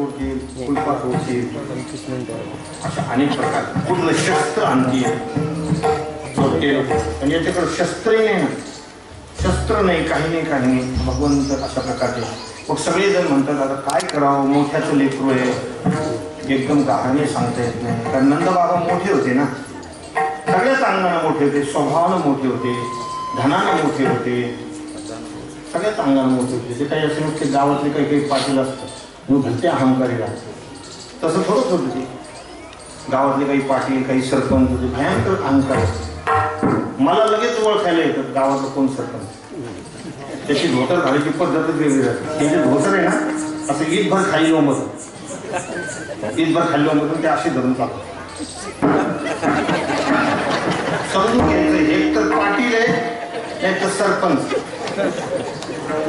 सोडतील फुलपा सोडतील पंचवीस मिनिटं अशा अनेक प्रकार. पूर्ण शस्त्र आणतील सोडतील आणि याच्याकडे शस्त्रही नाही ना शस्त्र नाही काही नाही काही नाही. भगवंत अशा प्रकारचे. मग सगळेजण म्हणतात आता काय करावं? मोठ्याचं लेकरू आहे. एकदम गाहाने सांगता येत नाही. कारण नंदबाबा मोठे होते ना. सगळ्याच अंगानं मोठे होते. स्वभावानं मोठे होते. धनानं मोठे होते. सगळ्याच अंगानं मोठे होते. ते काही असे नुसते गावातले काही काही पाटील असतात. मग भलते अहंकारी लागते तसं थोडंच होतं ते. गावातले काही पाटील काही सरपंच होते भयंकर अहंकार मला लगेच ओळखायला येतं गावातलं कोण सरपंच? त्याची धोतर घालायची पद्धतच वेगळी राहते. त्याचे धोतर आहे ना असं ईदभर खाली मधून ईदभर खाल्लं मधून ते असे धरून चालतात. समजून घ्यायचं एक तर पाटील आहे नाही तर सरपंच.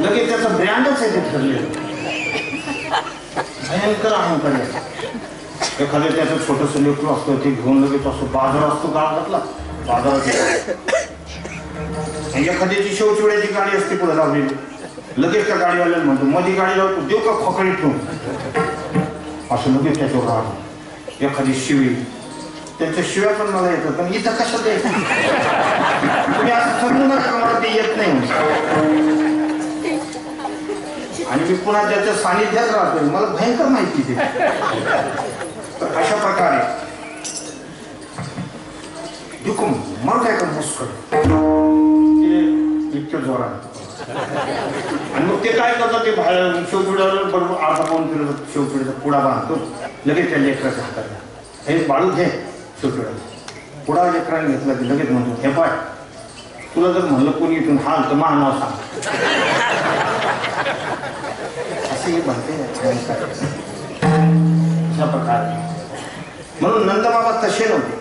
लगेच त्याचं ब्रँडच आहे ते ठरलेलं. भयंकर अहंकार आहे. एखादं त्याचं छोटंसं लेकरू असतं ते घेऊन लगेच असतो बाजार असतो गावातला बाजारात एखाद्याची शेवचिवड्याची गाडी असते पुढे लावलेली. लगेच त्या गाडीवाल्याला म्हणतो मध्ये गाडी लावतो देऊ का खोकडी ठेवून? असं लगेच त्याच्यावर राहतो एखादी शिवी. त्यांच्या शिव्या पण मला येतात पण इथं कशात येत तुम्ही असं समजू नका मला ते येत नाही आणि मी पुन्हा त्याच्या सानिध्यात राहतोय. मला भयंकर माहिती ते तर अशा प्रकारे हुकुम मग काय कर मुस्कड ते जोरात. आणि मग ते काय करतात ते बाहेर बरोबर अर्धा पाऊन किलो शेवचुड्याचा पुडा बांधतो. लगेच त्या लेकराच्या हातात हे बाळू घे शेवचुड्याचा पुडा लेकराने घेतला की लगेच म्हणतो हे पाय तुला जर म्हणलं कोणी इथून हाल तर महानाव सांग. असे म्हणते अशा प्रकारे. म्हणून नंदबाबा तसे नव्हते.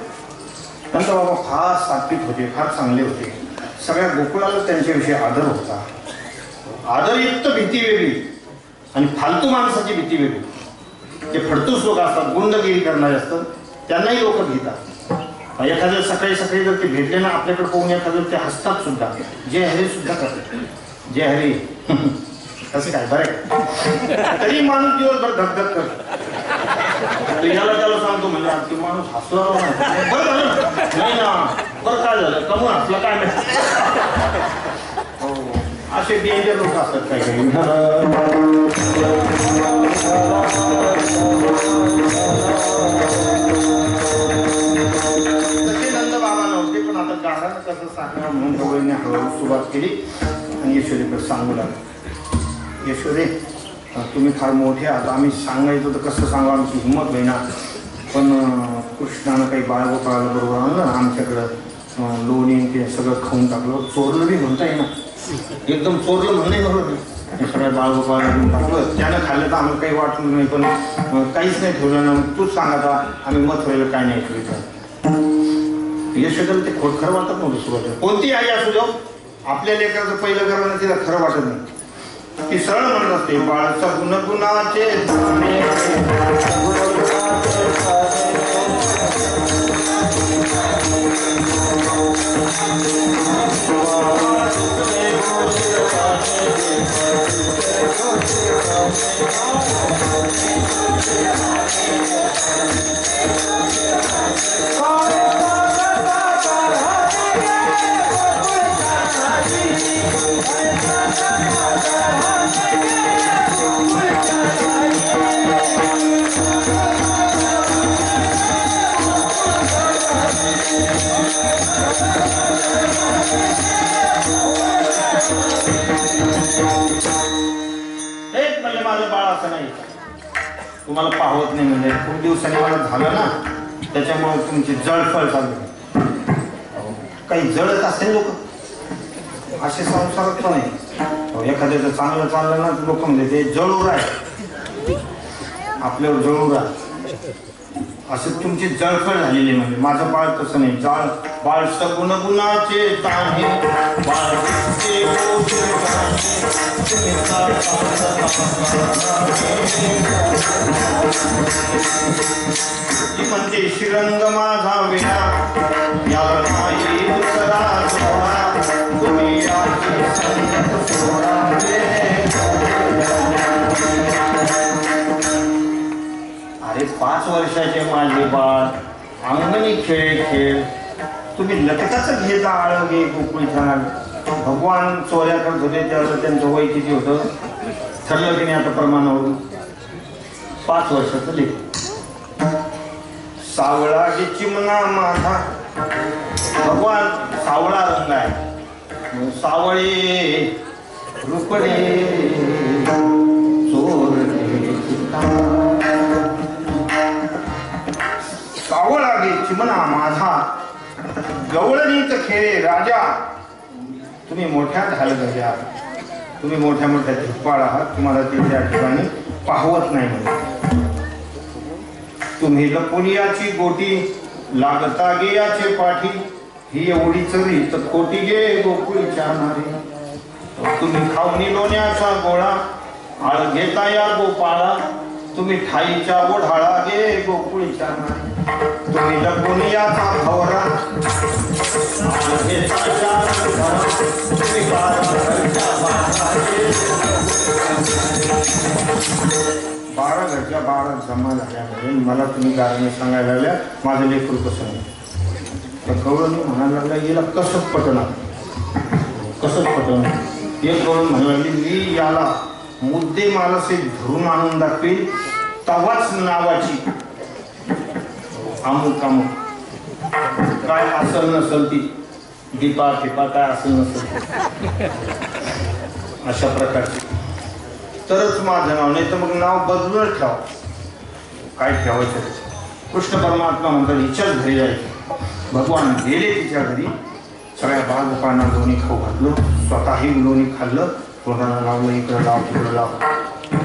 नंदबाबा फार सात्विक होते फार चांगले होते. सगळ्या गोकुळाला त्यांच्याविषयी आदर होता. आदरयुक्त भीती वेगळी आणि फालतू माणसाची भीती वेगळी. जे फडतूस लोक असतात गुंडगिरी करणारे असतात त्यांनाही लोक घेतात एखाद्या सकाळी सकाळी जर ते भेटले ना आपल्याकडे पाहून एखादं ते हसतात सुद्धा. जे हरे सुद्धा करतात. जे हरे. कसं काय? बरं. तरी माणूस दिवसभर धगधग करतो. याला त्याला सांगतो म्हणजे आज माणूस हसला बरं झालं नाही ना. बरं काय झालं? कमून हसलं काय नाही हो. असे डेंजर लोक असतात काही नंद बाबा नव्हते पण आता गाण्यानं कसं सांगणार म्हणून गवळीने हळूहळू सुरुवात केली. आणि यशोदेकडे सांगू लागले. यशोदे तुम्ही फार मोठे आहात. आम्ही सांगायचं तर कसं सांगा आमची हिंमत होईना. पण कृष्णानं काही बाळगोपाळाला बरोबर आणलं ना आमच्याकडं लोणी ते सगळं खाऊन टाकलं. चोरलं बी म्हणता येईना. एकदम चोरलं म्हणणं बरोबर. हे सगळ्या बाळगोपाळाला टाकलं. त्यानं खाल्लं तर आम्हाला काही वाटलं नाही पण काहीच नाही ठेवलं ना. तूच सांगा आता आम्ही मत व्हायला काय नाही ठेवलं यशोदाला ते खोट खरं वाटत नव्हतं सुरुवात कोणती आई असू द्या आपल्या लेकराचं पहिलं करणं तिला खरं वाटत नाही. ती सरळ म्हणत असते बाळचा गुणगुणाचे तुम्हाला पाहत नाही म्हणजे खूप दिवसांनी मला झालं ना त्याच्यामुळे तुमची जळफळ चालू काही जळत असेल लोक. असे संसारात पण आहे एखाद्याचं चांगलं चाललं ना लोक म्हणजे ते जळूर आहे. आपल्यावर जळूर आहे असं तुमची जळफळ झालेली म्हणजे माझं बाळ तसं नाही. जाळ बाळस गुणगुणाचे ताहे बाळ ती म्हणते श्रीरंग माझा विना या नाही दुसरा सोडा. तुम्ही याची संगत सोडावे हे पाच वर्षाचे माझे बाळ अंगणी खेळ खेळ. तुम्ही लटकाच घेता आळगे गोकुळी भगवान चोऱ्या करत होते त्यावेळेला त्यांचं वय किती होतं? ठरलं की नाही आता प्रमाणावरून? पाच वर्षाचं लेख. सावळा गे चिमना माझा. भगवान सावळा रंग आहे. सावळे रुपडे चोर सावळा गे चिमना माझा. गवळणीच खेळे राजा. तुम्ही मोठ्या घालगजा तुम्ही मोठ्या मोठ्या झुप्पाळ आहात. तुम्हाला ते त्या ठिकाणी पाहवत नाही तुम्ही लपुनियाची गोटी लागता गे याचे पाठी. ही एवढी चरी तर खोटी गे गोकुळीच्या नारी तुम्ही खावणी लोण्याचा गोळा. आळ घेता या गोपाळा. तुम्ही ठाईच्या ओढाळा गे गोकुळीच्या नारी तुम्ही लपुनियाचा भवरा. बारा घरच्या बारा जमा झाल्यामुळे मला तुम्ही कारण सांगायला लागल्या माझं लेकरू कसं नाही तर कवळून म्हणायला लागला याला कसंच पटणार? कसंच पटणार? एक कवळून म्हणायला लागली मी याला मुद्दे मालसे धरून आणून दाखवेल तवाच नावाची. अमुक अमुक. काय असल नसल ती. दीपा फिपा काय असेल नसल अशा प्रकारचे. तरच माझं नाव नाही तर मग नाव बदलून ठेवा. काय ठेवायचं कृष्ण परमात्मा म्हणतात हिच्याच घरी जायचं. भगवान गेले तिच्या घरी. सगळ्या बालगोपांना लोणी खाऊ घातलं. स्वतःही लोणी खाल्लं. तोंडाला लावलं इकडं लाव तिकडं लाव.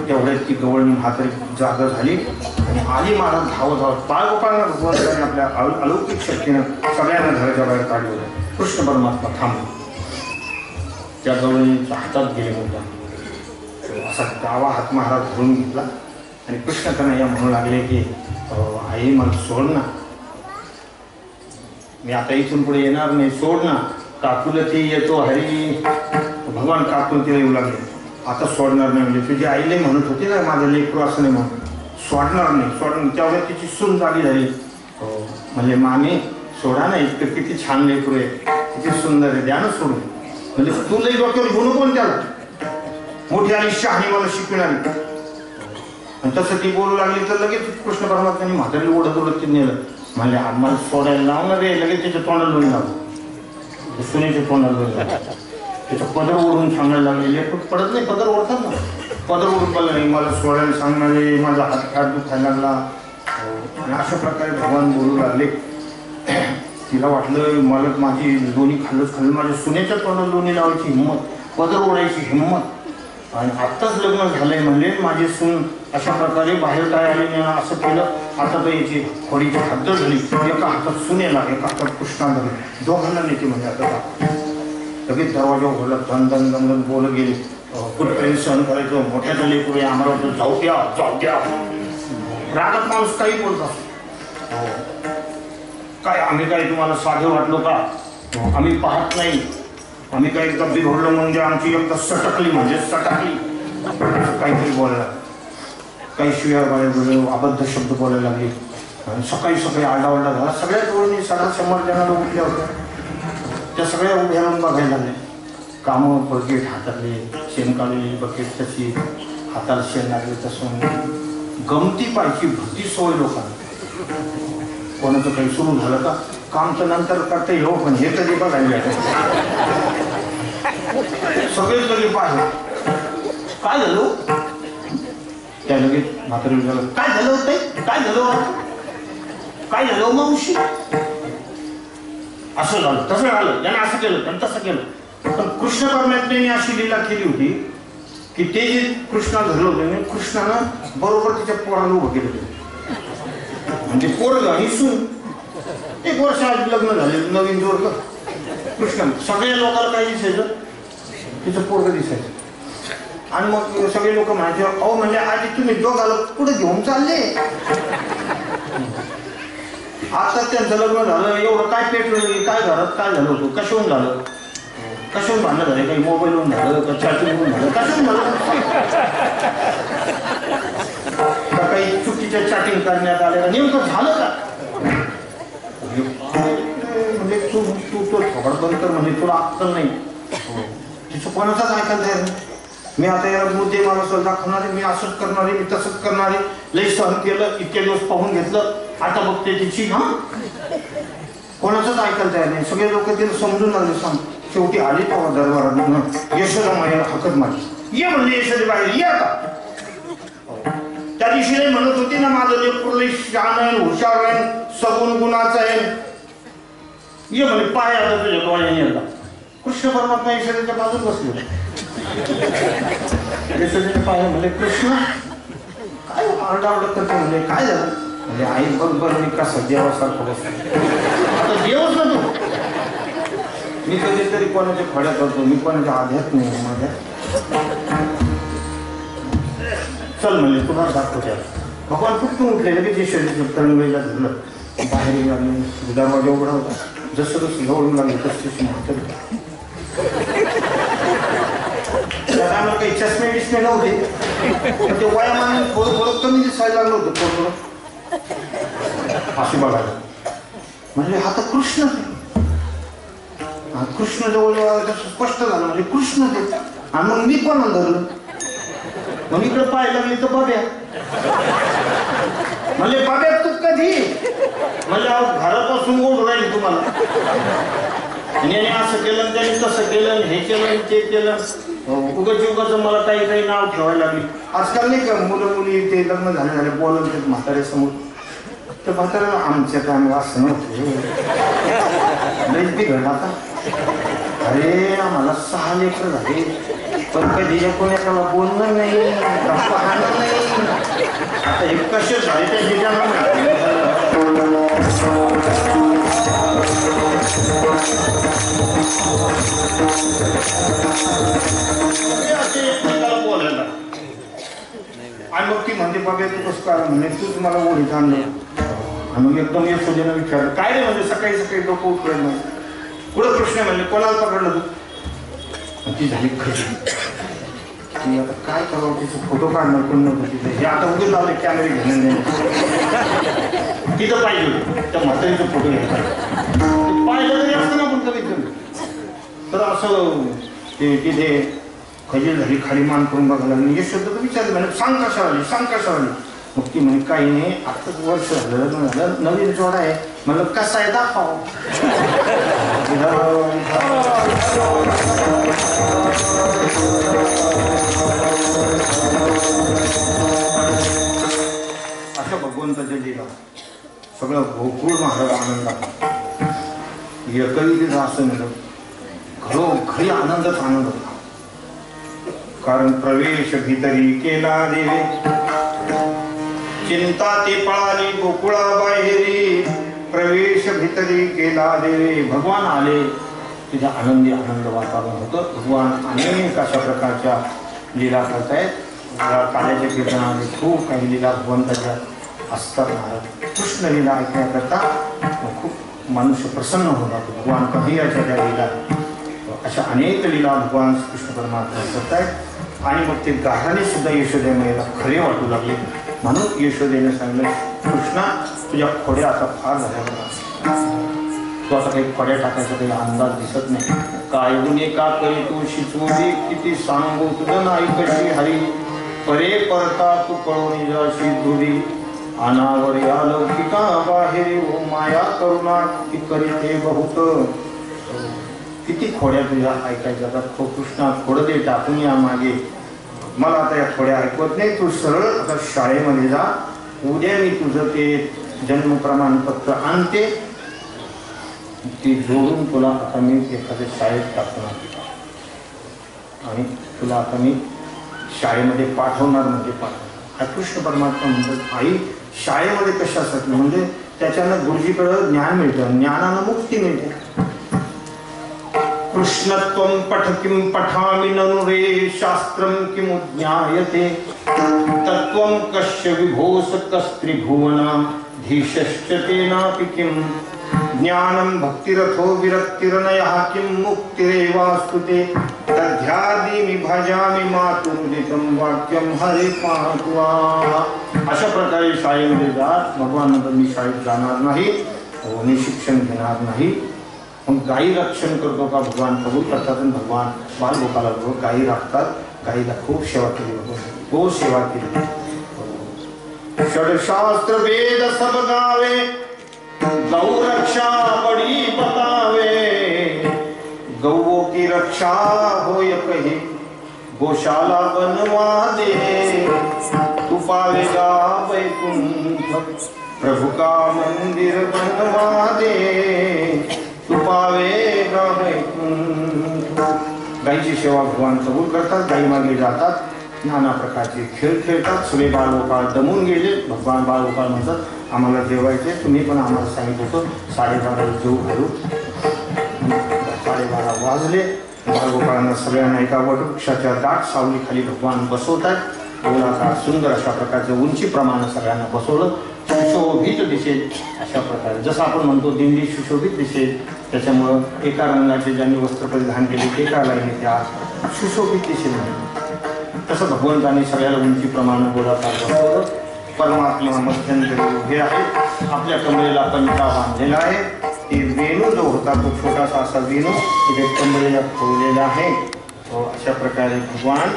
तेवढ्यात ती गवळणी म्हातारी जागा झाली. आणि आली महाराज धावत धावत बाळगोपाळांना भगवंतांनी आपल्या अलौकिक शक्तीनं सगळ्यांना घराच्या बाहेर काढलं. होतं कृष्ण परमात्मा थांबला. त्याजवळ हातात गेले होता. असा गावा हात महाराज धरून घेतला. आणि कृष्ण त्यांना या म्हणू लागले की आई मला सोड ना. मी आता इथून पुढे येणार नाही सोड ना. काकूला ते येतो हरी. भगवान काकूला तिला येऊ लागले. आता सोडणार नाही. म्हणजे तुझी आईले म्हणत होती ना माझं लेकरू असं नाही म्हणून सोडणार नाही सोडणार त्यावेळेस तिची सून जागी झाली. म्हणजे मामी सोडा ना इतकं किती छान लेकरू आहे किती सुंदर आहे द्या ना सोडून. म्हणजे तुलाही डोक्यावर घेऊन कोण त्याला. मोठी आणि शहाणी मला शिकविणारी. आणि तसं ती बोलू लागली तर लगेच कृष्ण परमात्म्याने म्हातारी ओढत ओढत ते नेलं. म्हणजे आम्हाला सोडायला लावणार आहे लगेच त्याच्या तोंडाला लोणी लावलं सुनेच्या तोंडाला लोणी लावलं त्याचं पदर ओढून सांगायला लागले लेकरू पडत नाही पदर ओढतात ना. पदर ओढून पडलं नाही मला सोडायला सांगणारे माझा हात हात दुखायला लागला. आणि अशा प्रकारे भगवान बोलू लागले. तिला वाटलं मला माझी लोणी खाल्लंच खाल्लं. माझ्या सुनेच्या तोंडात लोणी लावायची हिंमत पदर ओढायची हिंमत. आणि आत्ताच लग्न झालंय म्हणले माझी सून अशा प्रकारे बाहेर काय आले नाही असं केलं. आता तर याची खोडीची हद्द झाली. एका हातात सुनेला एका हातात कृष्णा झाली दोघांना नेते म्हणजे आता लगेच दरवाजा उघडला. धन धन धन धन बोल गेले. कुठपर्यंत सहन करायचं. मोठ्या झाले पुढे आम्हाला जाऊ द्या जाऊ द्या. रागात माणूस काही बोलत असतो. हो. काय आम्ही काय तुम्हाला साधे वाटलो का? आम्ही पाहत नाही. आम्ही काही एकदा बिघडलो म्हणजे आमची एकदा सटकली म्हणजे सटकली. काहीतरी बोलायला. काही शिव्या बाहेर बोलले अबद्ध शब्द बोलायला लागले. सकाळी सकाळी आरडाओरडा झाला. सगळ्याच ओळणी सगळ्या शंभर जणांना उठल्या होत्या. त्या सगळ्या उभ्या राहून बघायला लागले कामं बकेट हातातले शेण काढलेली बकेट तशी हाताला शेण लागले तसं. गमती पाहिजे भीती सोय लोकांना. कोणाचं काही सुरू झालं का? कामचं नंतर करता येईल हो पण हे तरी बघायला भेटत सगळेच लगेच पाहिजे काय झालं? त्या लगेच म्हातारी झालं काय झालं होतं काय झालं हो? काय झालं हो मावशी? असं झालं तसं झालं त्याने असं केलं त्यानं तसं केलं. पण कृष्ण परमात्म्याने अशी लीला केली होती की ते जे कृष्णा धरलं होतं कृष्णानं बरोबर तिच्या पोराला उभं केलं होतं. म्हणजे पोरं झाली सून. एक वर्ष आधी लग्न झाले नवीन जोड कृष्ण सगळ्या लोकांना काय दिसायचं? तिचं पोरग दिसायचं. आणि मग सगळे लोक म्हणायचे अहो म्हणजे आधी तुम्ही दोघाला कुठे घेऊन चालले? आता त्यांचं लग्न झालं एवढं काय पेटलं काय घरात काय झालं होतं कशाहून झालं? कशाहून भांडणं झाले? काही मोबाईलवरून झालं का चॅटिंगवरून झालं? कशाहून झालं? तिच्या चॅटिंग करण्यात आलेलं नेमकं झालं का? म्हणजे तू तू तो थोबड बंद कर म्हणजे तुला अक्कल नाही. तिचं कोणाचाच ऐकायला तयार नाही. मी आता याला मुद्दे मला असं दाखवणार मी असंच करणार मी तसंच करणार. लई सहन केलं इतके दिवस पाहून घेतलं. आता बघते तिची हा? कोणाचंच ऐकायला तयार नाही सगळे लोक तिला समजून लागले सांग. शेवटी आली तेव्हा दरबारात यशोदा मायाला हकत मारली. ये म्हणले यशोदे बाहेर ये आता. त्या दिवशी नाही म्हणत होती ना माझं लेकरू शान आहे हुशार आहे सगुण गुणाचं आहे. ये म्हणे पाय आता तुझ्या डोळ्याने एकदा. कृष्ण परमात्मा यशोदेच्या बाजून बसले. होते. यशोदेने पाहिलं म्हणजे कृष्ण काय आरडाओरड करते म्हणजे काय झालं? म्हणजे आई बघ मी कसं देवासारखं बसतो. आता देवच ना तू. मी कधीतरी कोणाच्या खोड्या करतो मी कोणाच्या आध्यात्म नाही माझ्या. चल म्हणजे तुम्हाला दाखवत्या भगवान फुटून उठले लगेच शरीर तळवेला धरलं बाहेर गेला आणि दरवाजा उघडा होता. जसं जसं जवळून लागले तसं तशी म्हातारी. काही चष्मे बिष्मे नव्हते. पण ते वयामान थोडं थोडं कमी दिसायला लागलं होतं थोडं थोडं अशी बघायला म्हणजे हा तर कृष्ण हा कृष्ण जवळ स्पष्ट झालं म्हणजे कृष्ण ते आणि मग मी पण धरलं? मग इकडे पाय लागली तर बाब्या. म्हणजे बाब्या तू कधी? म्हणजे अहो, घरापासून गोड राहील तुम्हाला. याने असं केलं आणि त्याने तसं केलं हे केलं ते केलं. उगाच उगाच मला काही काही नाव ठेवायला लागली. आजकाल नाही का मुलं मुली ते लग्न झाले झाले बोलत ते म्हातारे समोर तर म्हाताऱ्याला आमच्या काय असं नव्हतं. लईच बिघडला आता. अरे आम्हाला सहा लेकर झाले. पण कधी कोण बोलणं नाही पाहणं नाही. आता हे कसे झाले ते जिजाला बोलायला. आणि मग ती म्हणते बाबा तू कसं काय म्हणे तूच मला ओढीत आणलं आणि मग एकदम विचारलं काय रे म्हणजे सकाळी सकाळी लोक उठले नाही? पुढं कृष्ण म्हणले कोणाला पकडलं तू? ती झाली खरी ती आता काय करावं तिचं फोटो काढणार कोण नव्हतं तिथे? हे आता उगीच लावले कॅमेरे घेणं नाही. तिथं पाहिजे त्या म्हातारीचा फोटो घ्यायचा पाहिलं तरी असतं ना पण कधी तर. असं ते तिथे खजील झाली खाली मान करून बघायला लागली. हे शब्द विचारलं म्हणे सांग कशा आली? सांग कशा आली? मग ती म्हणे काही नाही. आत्ताच वर्ष झालं झालं नवीन जोडा आहे. म्हणलं कसा आहे? दाखव. अशा भगवंताच्या लिला. सगळं गोकुळ महाराज आनंदात एकही तिथं असं मिळत घरोघरी आनंदच आनंद होता. कारण प्रवेश भीतरी केला देवे. चिंता ते पळाली गोकुळा बाहेरी प्रवेश भीतरी केला देवे भगवान आले. तिथे आनंदी आनंद वातावरण होतं. भगवान अनेक अशा प्रकारच्या लीला करतायत. आहेत काल्याच्या कीर्तनामध्ये खूप काही लीला भगवंताच्या असतात कृष्ण लीला ऐकण्याकरता खूप मनुष्य प्रसन्न होतात भगवान कधी अशा त्या लीला अशा अनेक लीला भगवान कृष्ण परमात्मा करतायत. आणि मग ते गाठाने सुद्धा यशोदेमाईला खरे वाटू लागले. म्हणून यशोदेने सांगितलं कृष्णा तुझ्या खोड्या आता फार झाल्या बघा. तू आता काही खोड्या टाकायचा काही अंदाज दिसत नाही. काय गुन्हे का करी तू शिचवली किती सांगू तुझं नाही कशी हरी. परे परता तू पळून जाशी दुरी अनावर या लौकिका बाहेर ओ माया करुणा ती करीते बहुत. किती खोड्या तुझ्या ऐकायच्या आता खो हो कृष्णा थोडं दे टाकून या मागे. मला आता या खोड्या ऐकवत नाही तू सरळ आता शाळेमध्ये जा. उद्या मी तुझं ते जन्म प्रमाणपत्र आणते. ते जोडून तुला आता मी एखाद्या शाळेत टाकणार. आणि तुला आता मी शाळेमध्ये पाठवणार म्हणजे पाठवणार. हा कृष्ण परमात्मा म्हणतात आई शाळेमध्ये कशासाठी? म्हणजे त्याच्यानं गुरुजीकडं ज्ञान मिळतं. ज्ञानानं मुक्ती मिळते. कृष्णत्वं पठ किं पठामि ननु रे शास्त्रं किमुज्ञायते तत्त्वं कस्य विभोस कस्त्रिभुवनां धीशश्च तेनापि किं ज्ञानं भक्तिरथो विरक्तिरनयः किं मुक्तिरेवास्तु ते? तद्ध्यादीमि भजामि मातुरुदितं वाक्यं हरे पाहत्वा अशा प्रकारे शाळेमध्ये जा भगवान मी शाळेत जाणार नाही शिक्षण घेणार नाही मग गायी रक्षण करतो का भगवान कबूल करतात आणि भगवान बालगोपाला बरोबर गायी राखतात गायीला खूप सेवा केली भगवान खूप सेवा केली. षडशास्त्र वेद सब गावे गौ रक्षा बड़ी बतावे. गौओं की रक्षा होय कही गोशाला बनवा दे. तू पावेगा वैकुंठ प्रभु का मंदिर बनवा दे. तुपावे गाईची सेवा भगवान कबूल करतात गाई मागे जातात नाना प्रकारचे खेळ खेळतात. सगळे बाळगोपाळ दमून गेले. भगवान बाळगोपाळ म्हणतात आम्हाला जेवायचे तुम्ही पण आम्हाला सांगितलं होतं साडेबारा जेऊ घालू. साडेबारा वाजले. बाळगोपाळांना सगळ्यांना एका वटवृक्षाच्या दाट सावलीखाली भगवान बसवतात. गोलाकार सुंदर अशा प्रकारचं उंचीप्रमाणे सगळ्यांना बसवलं. सुशोभित दिसेल. अशा प्रकारे जसं आपण म्हणतो दिंडी सुशोभित दिसेल. त्याच्यामुळं एका रंगाचे ज्यांनी वस्त्र परिधान केले एका लाईने त्या सुशोभित दिसेल तसं भगवंताने सगळ्याला उंचीप्रमाणे गोलाकार बसवलं परमात्मा मध्यंतरी उभे आहे. आपल्या कमरेला पंचा बांधलेला आहे. ते वेणू जो होता तो छोटासा असा वेणू तिथे कमरेला खोवलेला आहे. तो अशा प्रकारे भगवान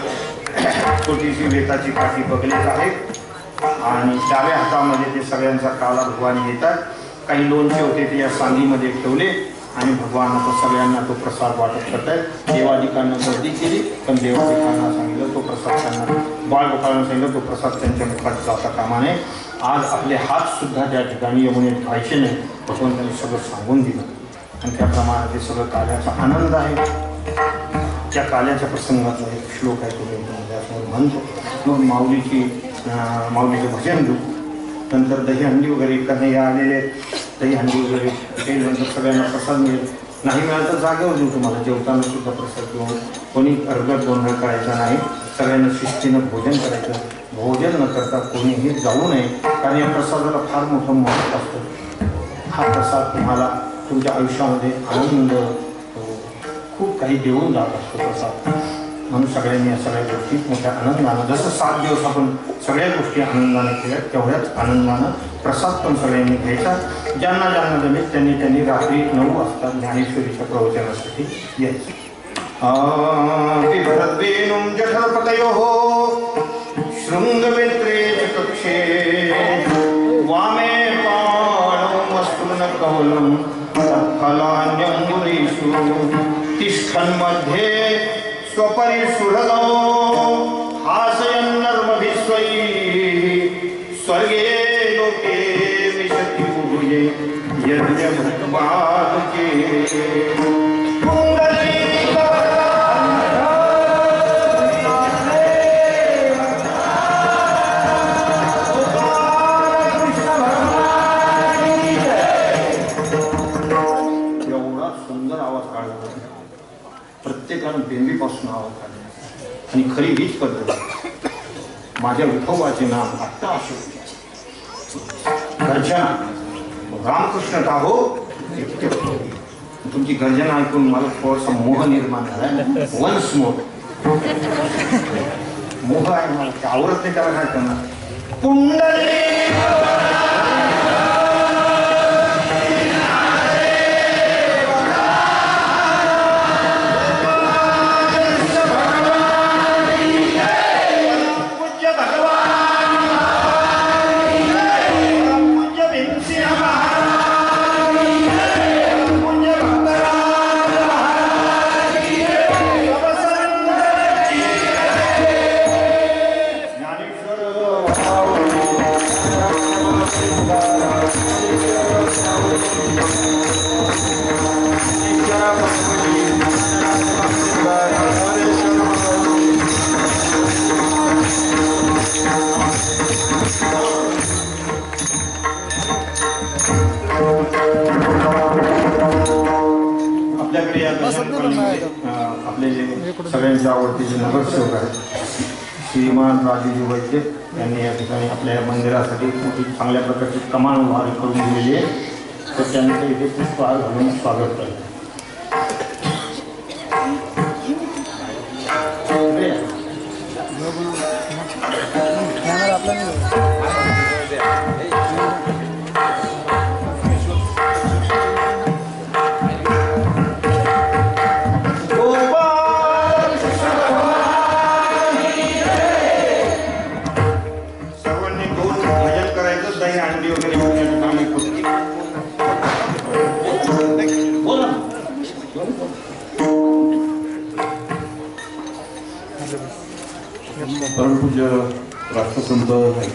छोटीशी वेताची काठी बघलेत आहे. आणि डाव्या हातामध्ये ते सगळ्यांचा काला भगवान येतात. काही लोणचे होते ते या सांगीमध्ये ठेवले. आणि भगवान सगळ्यांना तो प्रसाद वाटत करत आहे देवाधिकांना गर्दी केली पण देवाधिकांना सांगितलं तो प्रसाद त्यांना बाळगोपाळांना सांगितलं तो प्रसाद त्यांच्या मुखात जाता कामा नये आज आपले हात सुद्धा त्या ठिकाणी यमुनेत व्हायचे नाही भगवंतांनी सगळं सांगून दिलं. आणि त्याप्रमाणे ते सगळं काल्याचा आनंद आहे. त्या काल्याच्या प्रसंगाचा एक श्लोक आहे तो त्यासमोर म्हणतो. मग माऊलीची माऊलीचं भजन घेऊ. नंतर दही हंडी वगैरे कन्हैया आलेले दही हंडी वगैरे ते नंतर सगळ्यांना प्रसाद मिळेल नाही मिळाला तर जागेवर देऊ तुम्हाला जेवताना सुद्धा प्रसाद घेऊन कोणी अर्घट गोंधळ करायचा नाही सगळ्यांना शिस्तीनं भोजन करायचं भोजन न करता कोणीही जाऊ नये कारण या प्रसादाला फार मोठं महत्त्व असतं हा प्रसाद तुम्हाला तुमच्या आयुष्यामध्ये आनंद खूप काही देऊन जात असतो प्रसाद म्हणून सगळ्यांनी या सगळ्या गोष्टी मोठ्या आनंदानं जसं सात दिवस आपण सगळ्या गोष्टी आनंदाने केल्या तेवढ्याच आनंदानं प्रसाद पण सगळ्यांनी घ्यायचा. ज्यांना ज्यांना जमेल त्यांनी त्यांनी रात्री नऊ वाजता ज्ञानेश्वरीच्या प्रवचनासाठी यायचं. बिभ्रद्वेणुं जठरपतयोः शृङ्गमित्रे च कक्षे वामे पाणौ न कौलं तत्फलान्यङ्गुलीषु तिष्ठन्मध्ये स्वपरिसुहृदौ हासयन्नर्मभिस्वैः स्वर्गे लोके विशति भूये आणि खरी हीच पद्धत. माझ्या विठोबाचे नाम आत्ता असे गर्जना रामकृष्ण टाहो तुमची गर्जना ऐकून मला थोडासा मोह निर्माण झाला वन्स मोर. मोह आहे मला. ते आवडत नाही त्याला काय करणार. कुंडली! चांगल्या प्रकारची कमान उभारी करून दिलेली आहे. तर त्यांचं इथे पुष्पहार घालून स्वागत करतो.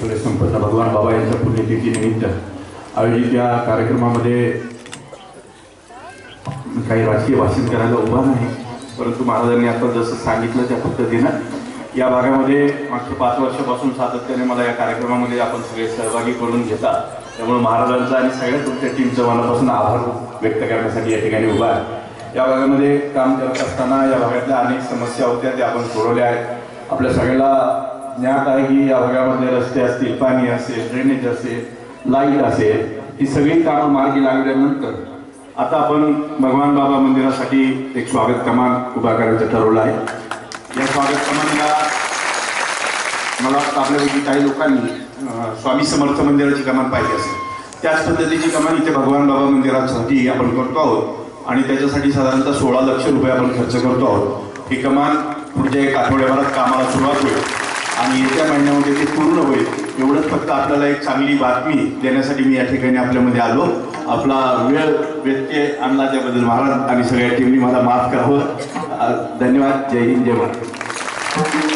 संत संपन्न. भगवान बाबा यांच्या पुण्यतिथीनिमित्त आयोजित या कार्यक्रमामध्ये काही राजकीय भाषण करायला उभा नाही. परंतु महाराजांनी आता जसं सांगितलं त्या पद्धतीनं या भागामध्ये मागच्या पाच वर्षापासून सातत्याने मला या कार्यक्रमामध्ये आपण सगळे सहभागी करून घेता. त्यामुळे महाराजांचा आणि सगळ्या तुमच्या टीमचा मनापासून आभार व्यक्त करण्यासाठी या ठिकाणी उभा आहे. या भागामध्ये काम करत असताना या भागातल्या अनेक समस्या होत्या त्या आपण सोडवल्या आहेत. आपल्या सगळ्याला ज्ञात आहे की या भागामध्ये रस्ते असतील पाणी असेल ड्रेनेज असेल लाइट असेल ही सगळी कामं मार्गी लागल्यानंतर आता आपण भगवान बाबा मंदिरासाठी एक स्वागत कमान उभा करायचं ठरवलं आहे. या स्वागत कमानला मला वाटतं आपल्यापैकी काही लोकांनी स्वामी समर्थ मंदिराची कमान पाहिली असेल. त्याच पद्धतीची कमान इथे भगवान बाबा मंदिरासाठी आपण करतो आहोत आणि त्याच्यासाठी साधारणतः सोळा लक्ष रुपये आपण खर्च करतो आहोत. ही कमान पुढच्या एक आठवड्याभरात कामाला सुरुवात होईल. आणि येत्या महिन्यामध्ये ते पूर्ण होईल. एवढंच फक्त आपल्याला एक चांगली बातमी देण्यासाठी मी या ठिकाणी आपल्यामध्ये आलो. आपला वेळ व्यत्यय आणला त्याबद्दल महाराज आणि सगळ्या टीमनी मला माफ करावं. धन्यवाद. जय हिंद जय महाराज